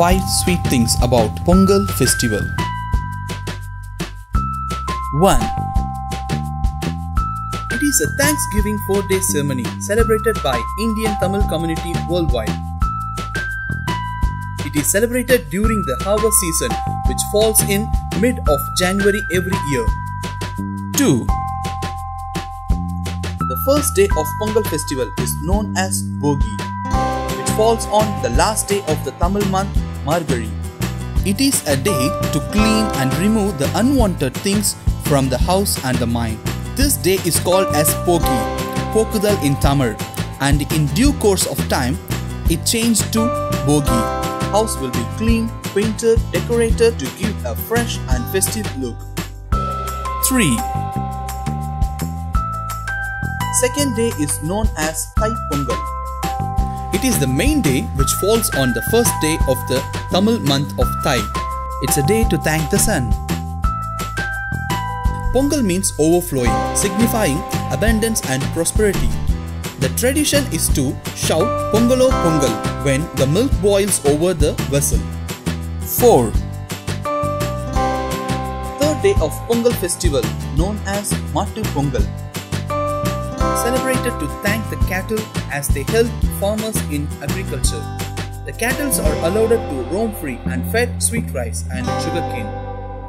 5 sweet things about Pongal festival. 1. It is a Thanksgiving 4 day ceremony celebrated by Indian Tamil community worldwide. It is celebrated during the harvest season which falls in mid of January every year. 2. The first day of Pongal festival is known as Bhogi, which falls on the last day of the Tamil month Margari. It is a day to clean and remove the unwanted things from the house and the mind. This day is called as Pogi, Pokudal in Tamil, and in due course of time, it changed to Bhogi. House will be cleaned, painted, decorated to give a fresh and festive look. 3. Second day is known as Thai Pongal. It is the main day which falls on the first day of the Tamil month of Thai. It's a day to thank the sun. Pongal means overflowing, signifying abundance and prosperity. The tradition is to shout Pongalo Pongal when the milk boils over the vessel. 4. Third day of Pongal festival known as Mattu Pongal. Celebrated to thank the cattle as they help farmers in agriculture. The cattle are allowed to roam free and fed sweet rice and sugarcane.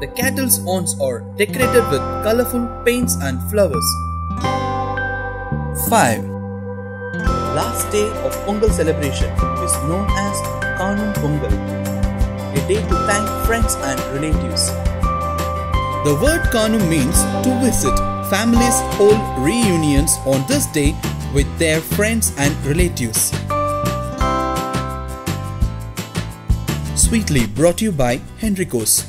The cattle's horns are decorated with colorful paints and flowers. 5. Last day of Pongal celebration is known as Kanum Pongal, a day to thank friends and relatives. The word Kanum means to visit. Families hold reunions on this day with their friends and relatives. Sweetly brought to you by Enrico's.